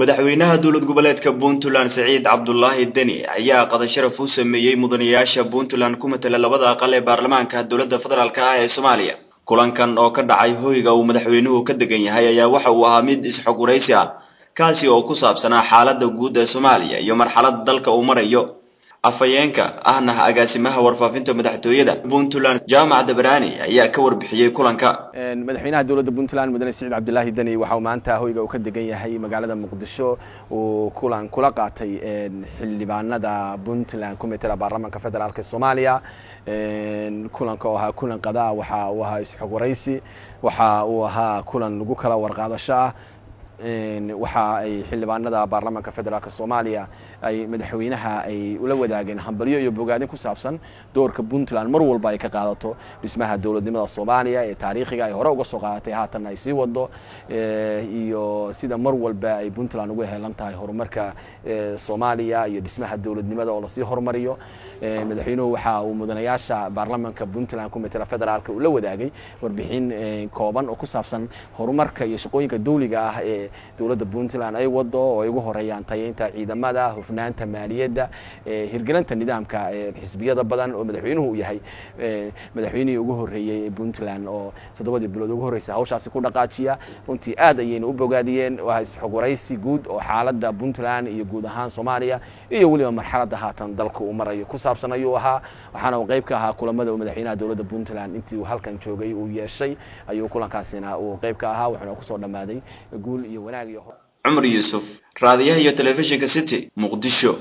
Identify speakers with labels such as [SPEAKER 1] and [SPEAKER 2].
[SPEAKER 1] madaxweynaha dowlad goboleedka puntland siciid cabdulaahi deni ayaa qadasharaf u sameeyey mudanayaasha puntland ku matala labada aqal ee baarlamaanka dowladda federaalk ah ee soomaaliya. Kulankan oo ka dhacay hoyga uu madaxweynuhu ka degan yahay ayaa waxa uu ahaa mid isxog waraysi ah kaasi oo ku saabsanaa xaaladda guud ee soomaaliya iyo marxaladda dalka uu marayo afhayeenka ahna agaasimaha warfaafinta madaxtooyada puntland jaamac dabraani ayaa ka warbixiyey kulanka.
[SPEAKER 2] Madaxweynaha dowladda puntland mudane siciid cabdilaahi deni waxa uu maanta hoyga uu ka degan yahay magaalada muqdisho. Uu kulan kula qaatay xildhibaanada puntland ku metela baarlamaanka federaalk soomaaliya. Kulanka oo ahaa kulan qadaa waxa uu ahaa isxog waraysi waxa uu ahaa kulan lagu kala warqaadasho ah waxa ay xildhibaanada baarlamaanka federaalk soomaaliya ay madaxweynaha ay ula wadaageen hambalyo iyo bogaadin ku saabsan doorka puntland mar walba ay ka qaadato dhismaha dowladnimada soomaaliya ee taariikhiga ay hore uga soo qaadatay haatanna ay sii wado iyo sida mar walba ay puntland uga helan tahay horumarka soomaaliya iyo dhismaha dowladnimada oo la sii horumariyo madaxweynuhu waxa uu mudanayaasha baarlamaanka puntland ku metela federaalk uu la wadaagay warbixin kooban oo ku saabsan horumarka iyo shaqooyinka dawliga ah ee dowladda puntland ay wado oo ay ugu horeeyaan tayeynta ciidamada hufnaanta maaliyadda hirgelinta nidaamka xisbiyada badan oo madaxweynuhu uu yahay. Madaxweynihii ugu horeeyey ee puntland oo toddobadii bilood ugu horreysay hawshaasi ku dhaqaajiya. Runtii aad ayayna u bogaadiyeen waa isxog waraysi guud oo xaaladda puntland iyo guud ahaan soomaaliya iyo weliba marxaladda haatan dalka uu marayo ku saabsan ayuu ahaa. Waxaana uu qayb ka ahaa kulamada uu madaxweynaha dowladda puntland. Intii uu halkan joogay uu yeeshay ayuu kulankaasina uu qayb ka ahaa wuxuuna ku soo dhammaaday guul iyo wanaag iyo
[SPEAKER 1] cumar yuusuf raadiyaha iyo telefishinka city muqdisho